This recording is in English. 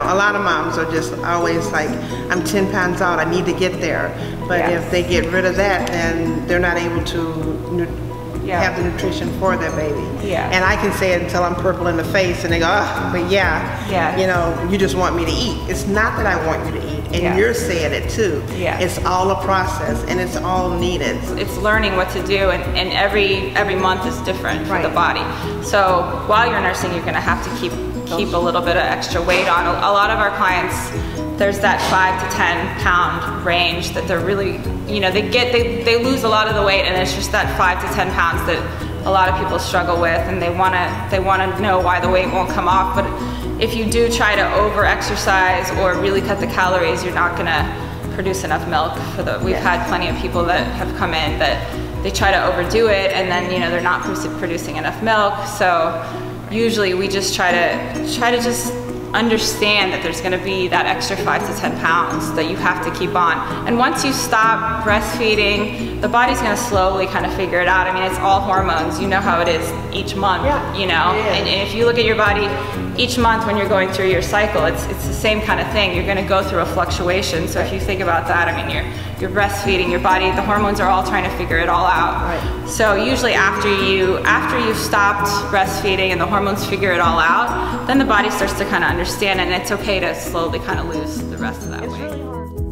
a lot of moms are just always like, I'm 10 pounds out, I need to get there. But Yes. if they get rid of that, then they're not able to Yeah. have the nutrition for their baby. Yeah. And I can say it until I'm purple in the face and they go, oh, but yeah, Yeah. you know, you just want me to eat. It's not that I want you to eat. And Yeah. you're saying it too. Yeah. It's all a process and it's all needed. it's learning what to do and, and every every month is different for the body so while you're nursing you're going to have to keep keep a little bit of extra weight on a lot of our clients there's that five to ten pound range that they're really you know they get they, they lose a lot of the weight and it's just that five to ten pounds that a lot of people struggle with and they want to they want to know why the weight won't come off. But if you do try to over exercise or really cut the calories you're not to produce enough milk for the we've had plenty of people that have come in that they try to overdo it and then you know they're not producing enough milk. So usually we just try to try to just understand that there's going to be that extra five to ten pounds that you have to keep on. And once you stop breastfeeding the body's going to slowly kind of figure it out. I mean it's all hormones. You know how it is each month Yeah, you know? And, and if you look at your body each month when you're going through your cycle it's, it's the same kind of thing. You're going to go through a fluctuation. So if you think about that i mean you're you're breastfeeding your body the hormones are all trying to figure it all out. Right. so usually after you after you've stopped breastfeeding and the hormones figure it all out then the body starts to kind of understand and it's okay to slowly kind of lose the rest of that weight.